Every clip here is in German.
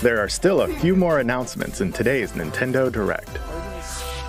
There are still a few more announcements in today's Nintendo Direct.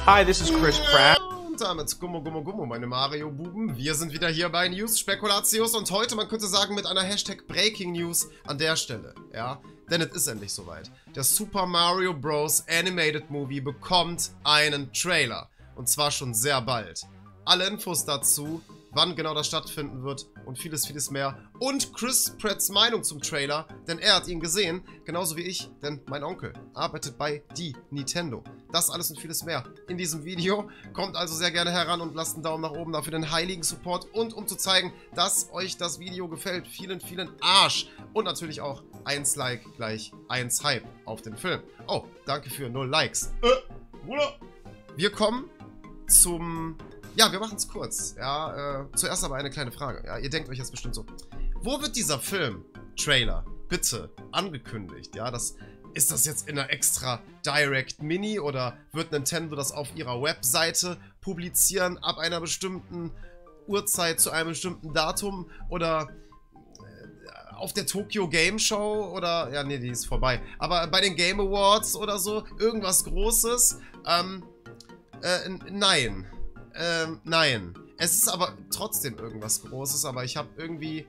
Hi, this is Chris Pratt. Und damit Gummo Gummo Gummo, meine Mario-Buben. Wir sind wieder hier bei News Spekulatius und heute, man könnte sagen, mit einer Hashtag Breaking News an der Stelle, ja. Denn es ist endlich soweit. Der Super Mario Bros. Animated Movie bekommt einen Trailer. Und zwar schon sehr bald. Alle Infos dazu wann genau das stattfinden wird und vieles, vieles mehr. Und Chris Pratts Meinung zum Trailer, denn er hat ihn gesehen, genauso wie ich, denn mein Onkel arbeitet bei die Nintendo. Das alles und vieles mehr in diesem Video. Kommt also sehr gerne heran und lasst einen Daumen nach oben dafür den heiligen Support und um zu zeigen, dass euch das Video gefällt. Vielen, vielen Arsch. Und natürlich auch 1 Like gleich 1 Hype auf den Film. Oh, danke für 0 Likes. Äh. Wir kommen zum ja, wir machen es kurz. Ja, äh, zuerst aber eine kleine Frage. Ja, ihr denkt euch jetzt bestimmt so, wo wird dieser Film, Trailer, bitte, angekündigt? Ja, das, ist das jetzt in einer extra Direct Mini oder wird Nintendo das auf ihrer Webseite publizieren ab einer bestimmten Uhrzeit zu einem bestimmten Datum oder äh, auf der Tokyo Game Show oder, ja, nee, die ist vorbei, aber bei den Game Awards oder so, irgendwas Großes, ähm, äh, nein. Ähm, nein. Es ist aber trotzdem irgendwas Großes, aber ich habe irgendwie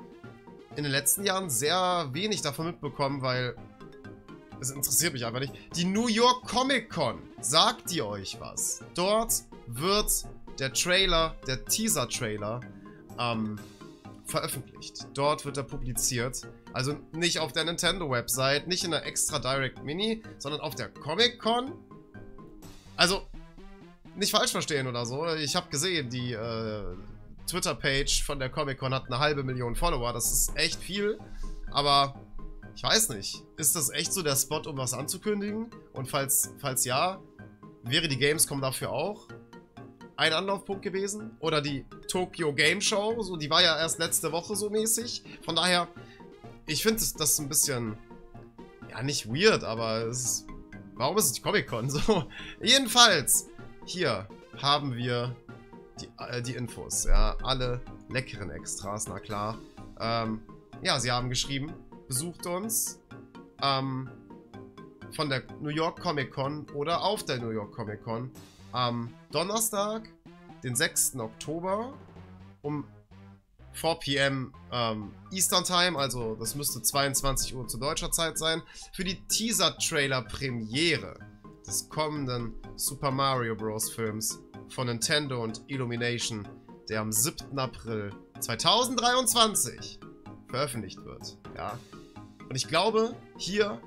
in den letzten Jahren sehr wenig davon mitbekommen, weil es interessiert mich einfach nicht. Die New York Comic Con, sagt ihr euch was? Dort wird der Trailer, der Teaser-Trailer, ähm, veröffentlicht. Dort wird er publiziert. Also nicht auf der Nintendo-Website, nicht in der extra Direct Mini, sondern auf der Comic Con. Also, nicht falsch verstehen oder so. Ich habe gesehen, die äh, Twitter-Page von der Comic-Con hat eine halbe Million Follower. Das ist echt viel. Aber ich weiß nicht. Ist das echt so der Spot, um was anzukündigen? Und falls, falls ja, wäre die Gamescom dafür auch ein Anlaufpunkt gewesen? Oder die Tokyo Game Show? So, die war ja erst letzte Woche so mäßig. Von daher, ich finde das, das ein bisschen, ja, nicht weird, aber es ist, warum ist es die Comic-Con? So, jedenfalls, hier haben wir die, äh, die Infos. Ja, alle leckeren Extras, na klar. Ähm, ja, sie haben geschrieben, besucht uns ähm, von der New York Comic Con oder auf der New York Comic Con am Donnerstag, den 6. Oktober um 4 p.m. Ähm, Eastern Time, also das müsste 22 Uhr zu deutscher Zeit sein, für die Teaser-Trailer-Premiere des kommenden Super Mario Bros. Films von Nintendo und Illumination, der am 7. April 2023 veröffentlicht wird. Ja. Und ich glaube, hier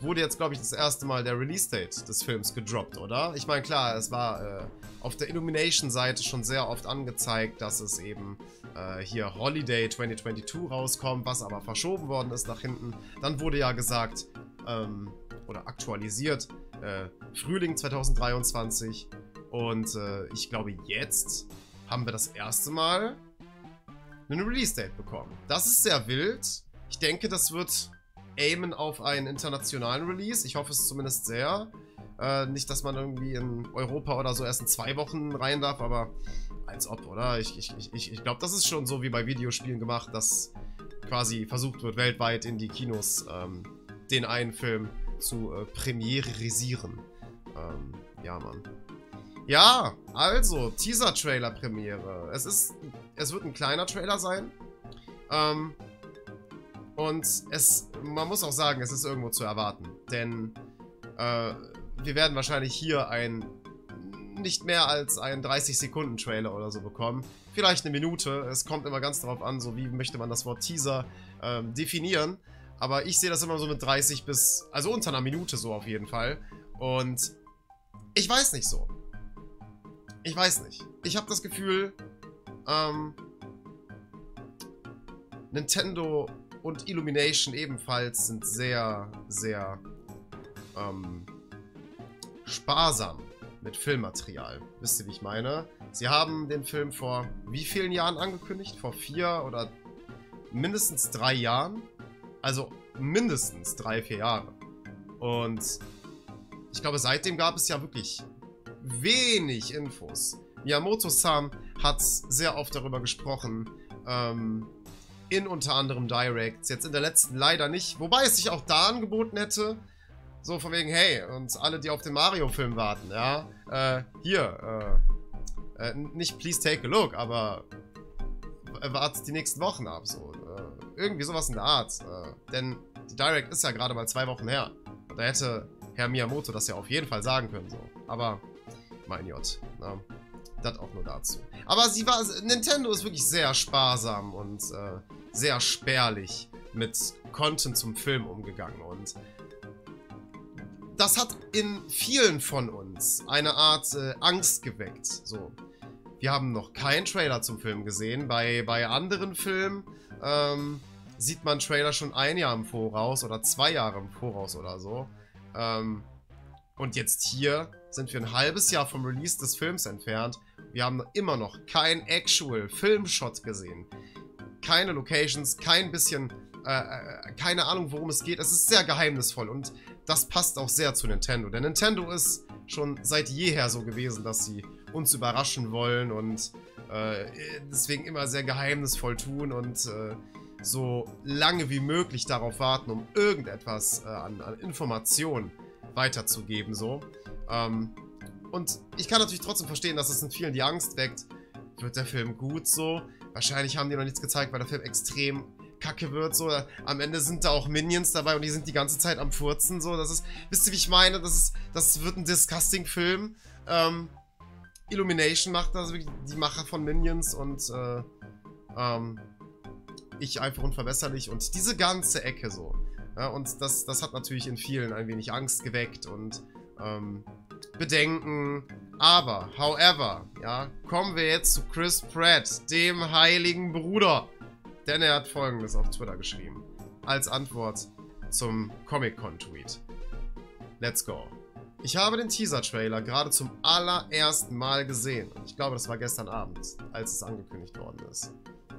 wurde jetzt, glaube ich, das erste Mal der Release-Date des Films gedroppt, oder? Ich meine, klar, es war äh, auf der Illumination-Seite schon sehr oft angezeigt, dass es eben äh, hier Holiday 2022 rauskommt, was aber verschoben worden ist nach hinten. Dann wurde ja gesagt, ähm, oder aktualisiert, äh, Frühling 2023. Und äh, ich glaube, jetzt haben wir das erste Mal einen Release-Date bekommen. Das ist sehr wild. Ich denke, das wird aimen auf einen internationalen Release. Ich hoffe es zumindest sehr. Äh, nicht, dass man irgendwie in Europa oder so erst in zwei Wochen rein darf, aber als ob, oder? Ich, ich, ich, ich glaube, das ist schon so wie bei Videospielen gemacht, dass quasi versucht wird, weltweit in die Kinos ähm, den einen Film zu äh, premierisieren. Ähm, ja, Mann. Ja, also, Teaser-Trailer-Premiere. Es ist, es wird ein kleiner Trailer sein. Ähm, und es, man muss auch sagen, es ist irgendwo zu erwarten. Denn äh, wir werden wahrscheinlich hier ein nicht mehr als einen 30-Sekunden-Trailer oder so bekommen. Vielleicht eine Minute. Es kommt immer ganz darauf an, so wie möchte man das Wort Teaser ähm, definieren. Aber ich sehe das immer so mit 30 bis, also unter einer Minute so auf jeden Fall. Und ich weiß nicht so. Ich weiß nicht. Ich habe das Gefühl, ähm, Nintendo und Illumination ebenfalls sind sehr, sehr ähm, sparsam mit Filmmaterial. Wisst ihr, wie ich meine? Sie haben den Film vor wie vielen Jahren angekündigt? Vor vier oder mindestens drei Jahren? Also mindestens drei, vier Jahre. Und ich glaube, seitdem gab es ja wirklich wenig Infos. Miyamoto-san hat sehr oft darüber gesprochen, ähm, in unter anderem Directs, jetzt in der letzten leider nicht, wobei es sich auch da angeboten hätte, So von wegen, hey, und alle, die auf den Mario-Film warten, ja, äh, hier, äh, äh, nicht please take a look, aber wartet die nächsten Wochen ab, so. Irgendwie sowas in der Art. Äh, denn die Direct ist ja gerade mal zwei Wochen her. Da hätte Herr Miyamoto das ja auf jeden Fall sagen können, so. Aber, mein J, na, das auch nur dazu. Aber sie war, Nintendo ist wirklich sehr sparsam und äh, sehr spärlich mit Content zum Film umgegangen und das hat in vielen von uns eine Art äh, Angst geweckt. So, wir haben noch keinen Trailer zum Film gesehen. Bei, bei anderen Filmen ähm, sieht man Trailer schon ein Jahr im Voraus oder zwei Jahre im Voraus oder so. Ähm, und jetzt hier sind wir ein halbes Jahr vom Release des Films entfernt. Wir haben immer noch kein Actual Filmshot gesehen. Keine Locations, kein bisschen, äh, äh, keine Ahnung, worum es geht. Es ist sehr geheimnisvoll und das passt auch sehr zu Nintendo. Denn Nintendo ist schon seit jeher so gewesen, dass sie uns überraschen wollen und äh, deswegen immer sehr geheimnisvoll tun und äh, so lange wie möglich darauf warten, um irgendetwas äh, an, an Informationen weiterzugeben, so. Ähm, und ich kann natürlich trotzdem verstehen, dass es in vielen die Angst weckt, wird der Film gut so? Wahrscheinlich haben die noch nichts gezeigt, weil der Film extrem kacke wird, so. Am Ende sind da auch Minions dabei und die sind die ganze Zeit am Furzen, so. Das ist, wisst ihr, wie ich meine? Das ist, das wird ein Disgusting-Film. Ähm, Illumination macht das, wirklich die Macher von Minions und, äh, ähm, ich einfach unverbesserlich und diese ganze Ecke so. Ja, und das, das hat natürlich in vielen ein wenig Angst geweckt und ähm, Bedenken. Aber, however, ja, kommen wir jetzt zu Chris Pratt, dem heiligen Bruder. Denn er hat folgendes auf Twitter geschrieben. Als Antwort zum Comic-Con-Tweet. Let's go. Ich habe den Teaser-Trailer gerade zum allerersten Mal gesehen. Ich glaube, das war gestern Abend, als es angekündigt worden ist.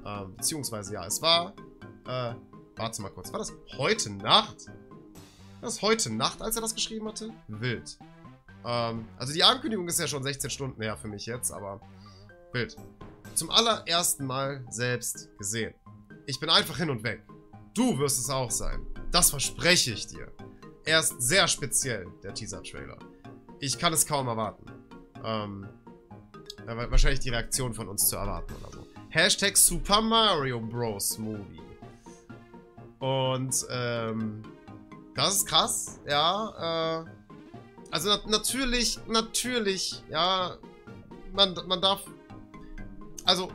Ähm, beziehungsweise, ja, es war... Äh, warte mal kurz. War das heute Nacht? War das heute Nacht, als er das geschrieben hatte? Wild. Ähm, also die Ankündigung ist ja schon 16 Stunden her für mich jetzt, aber wild. Zum allerersten Mal selbst gesehen. Ich bin einfach hin und weg. Du wirst es auch sein. Das verspreche ich dir. Er ist sehr speziell, der Teaser-Trailer. Ich kann es kaum erwarten. Ähm, wahrscheinlich die Reaktion von uns zu erwarten oder so. Hashtag Super Mario Bros. Movie. Und, ähm, das ist krass, ja, äh, also na natürlich, natürlich, ja, man, man darf, also,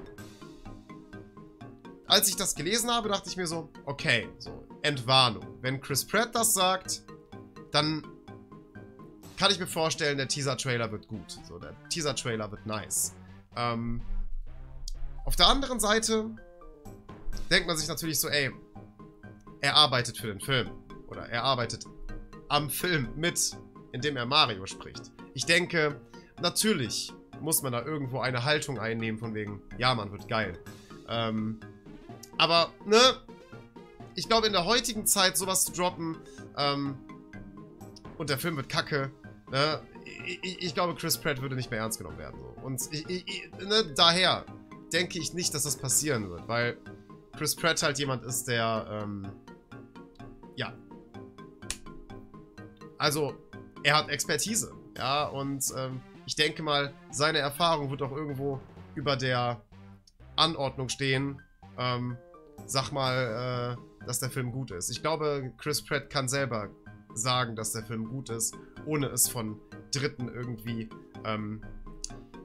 als ich das gelesen habe, dachte ich mir so, okay, so, Entwarnung. Wenn Chris Pratt das sagt, dann kann ich mir vorstellen, der Teaser-Trailer wird gut. So, der Teaser-Trailer wird nice. Ähm, auf der anderen Seite denkt man sich natürlich so, ey, er arbeitet für den Film. Oder er arbeitet am Film mit indem er Mario spricht. Ich denke, natürlich muss man da irgendwo eine Haltung einnehmen von wegen, ja, man wird geil. Ähm, aber, ne, ich glaube, in der heutigen Zeit sowas zu droppen, ähm, und der Film wird kacke, ne, ich, ich, glaube, Chris Pratt würde nicht mehr ernst genommen werden. So. Und ich, ich, ne, daher denke ich nicht, dass das passieren wird, weil Chris Pratt halt jemand ist, der, ähm, ja. Also, er hat Expertise. Ja, und ähm, ich denke mal, seine Erfahrung wird auch irgendwo über der Anordnung stehen. Ähm, sag mal, äh, dass der Film gut ist. Ich glaube, Chris Pratt kann selber sagen, dass der Film gut ist, ohne es von Dritten irgendwie, ähm,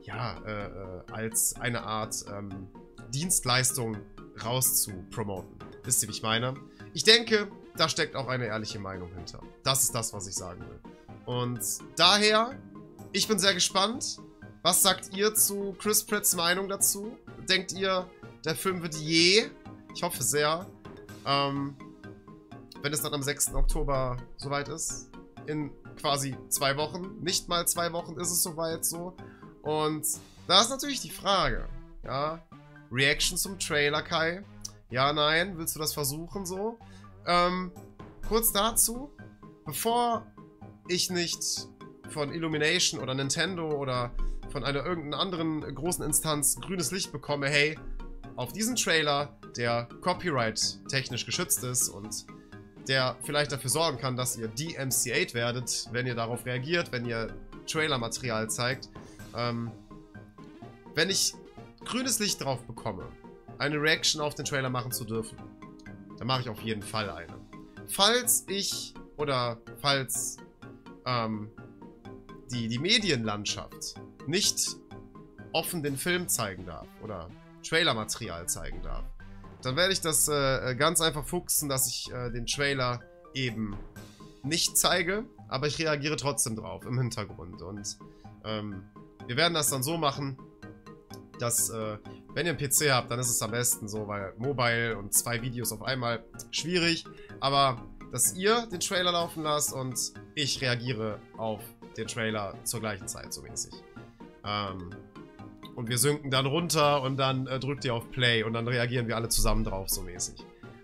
ja, äh, äh, als eine Art ähm, Dienstleistung rauszupromoten. Wisst ihr, wie ich meine? Ich denke, da steckt auch eine ehrliche Meinung hinter. Das ist das, was ich sagen will. Und daher, ich bin sehr gespannt. Was sagt ihr zu Chris Pratts Meinung dazu? Denkt ihr, der Film wird je? Ich hoffe sehr. Ähm, wenn es dann am 6. Oktober soweit ist. In quasi zwei Wochen. Nicht mal zwei Wochen ist es soweit so. Und da ist natürlich die Frage, ja, Reaction zum Trailer, Kai. Ja, nein, willst du das versuchen so? Ähm, kurz dazu, bevor ich nicht von Illumination oder Nintendo oder von einer irgendeiner anderen großen Instanz grünes Licht bekomme, hey, auf diesen Trailer, der copyright-technisch geschützt ist und der vielleicht dafür sorgen kann, dass ihr DMCA'd werdet, wenn ihr darauf reagiert, wenn ihr Trailer-Material zeigt. Ähm, wenn ich grünes Licht drauf bekomme, eine Reaction auf den Trailer machen zu dürfen, dann mache ich auf jeden Fall eine. Falls ich oder falls ähm, die, die Medienlandschaft nicht offen den Film zeigen darf oder Trailermaterial zeigen darf, dann werde ich das äh, ganz einfach fuchsen, dass ich äh, den Trailer eben nicht zeige, aber ich reagiere trotzdem drauf im Hintergrund. Und ähm, wir werden das dann so machen, dass, äh, wenn ihr einen PC habt, dann ist es am besten so, weil Mobile und zwei Videos auf einmal schwierig, aber dass ihr den Trailer laufen lasst und ich reagiere auf den Trailer zur gleichen Zeit, so mäßig. Ähm, und wir synken dann runter und dann äh, drückt ihr auf Play und dann reagieren wir alle zusammen drauf, so mäßig.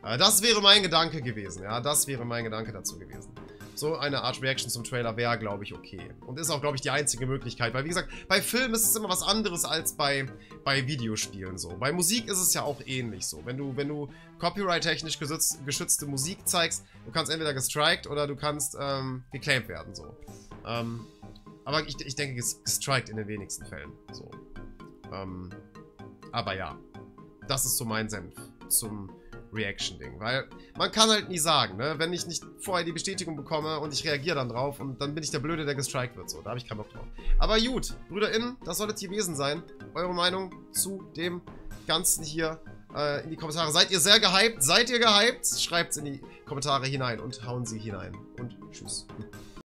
Äh, das wäre mein Gedanke gewesen, ja, das wäre mein Gedanke dazu gewesen. So eine Art Reaction zum Trailer wäre, glaube ich, okay. Und ist auch, glaube ich, die einzige Möglichkeit. Weil, wie gesagt, bei Filmen ist es immer was anderes als bei, bei Videospielen so. Bei Musik ist es ja auch ähnlich so. Wenn du, wenn du copyright-technisch geschützte Musik zeigst, du kannst entweder gestrikt oder du kannst ähm, geclaimed werden so. Ähm, aber ich, ich denke, gestrikt in den wenigsten Fällen. So. Ähm, aber ja, das ist so mein Senf zum Reaction-Ding. Weil man kann halt nie sagen, ne? Wenn ich nicht vorher die Bestätigung bekomme und ich reagiere dann drauf und dann bin ich der Blöde, der gestrikt wird. So, da habe ich keinen Bock drauf. Aber gut, BrüderInnen, das sollte es gewesen sein. Eure Meinung zu dem Ganzen hier äh, in die Kommentare. Seid ihr sehr gehypt? Seid ihr gehypt? Schreibt es in die Kommentare hinein und hauen sie hinein. Und tschüss.